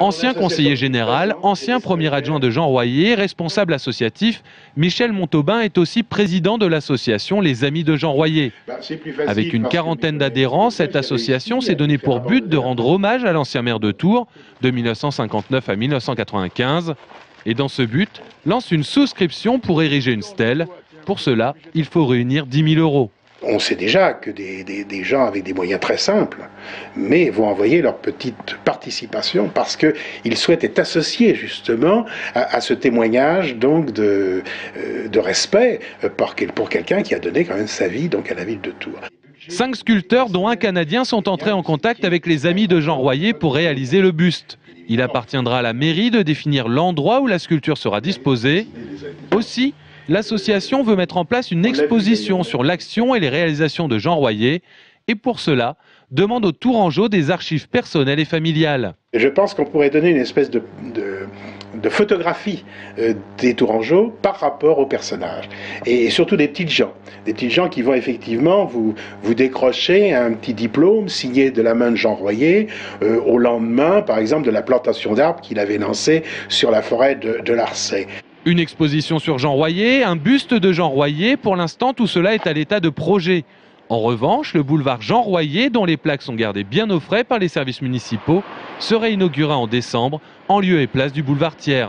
Ancien conseiller général, ancien premier adjoint de Jean Royer, responsable associatif, Michel Montaubain est aussi président de l'association Les Amis de Jean Royer. Avec une quarantaine d'adhérents, cette association s'est donnée pour but de rendre hommage à l'ancien maire de Tours de 1959 à 1995 et dans ce but lance une souscription pour ériger une stèle. Pour cela, il faut réunir 10 000 euros. On sait déjà que des, gens avec des moyens très simples, mais vont envoyer leur petite participation parce qu'ils souhaitent être associés justement à, ce témoignage donc de, euh, respect pour, pour quelqu'un qui a donné quand même sa vie donc à la ville de Tours. Cinq sculpteurs, dont un Canadien, sont entrés en contact avec les amis de Jean Royer pour réaliser le buste. Il appartiendra à la mairie de définir l'endroit où la sculpture sera disposée. Aussi, l'association veut mettre en place une exposition sur l'action et les réalisations de Jean Royer et pour cela demande aux Tourangeaux des archives personnelles et familiales. Je pense qu'on pourrait donner une espèce de, photographie euh, des Tourangeaux par rapport aux personnages et surtout des petites gens, des petites gens qui vont effectivement vous, vous décrocher un petit diplôme signé de la main de Jean Royer euh, au lendemain par exemple de la plantation d'arbres qu'il avait lancée sur la forêt de, de Larçay. Une exposition sur Jean Royer, un buste de Jean Royer. Pour l'instant, tout cela est à l'état de projet. En revanche, le boulevard Jean Royer, dont les plaques sont gardées bien au frais par les services municipaux, serait inauguré en décembre en lieu et place du boulevard Thiers.